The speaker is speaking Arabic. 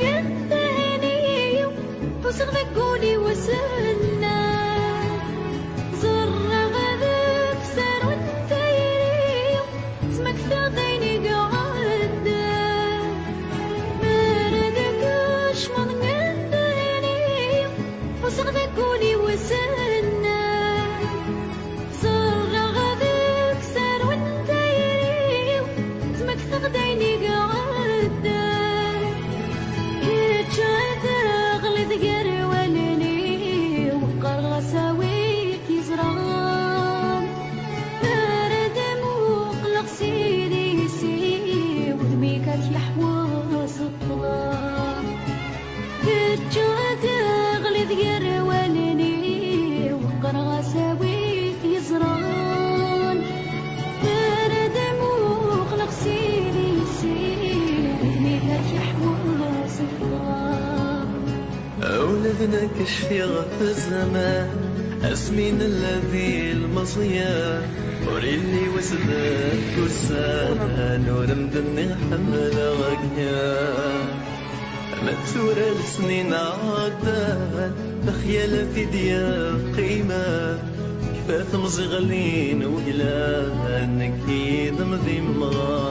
كان هني حسن أولدنا كشفي غف الزمان. أسمين الذي المصيا وريلي وسدك كرسان ورمدني حمل غقيا متورة السنين عدات بخيال في دياب قيمة. كفاف مزغلين وقلان أكيد مذي مغارة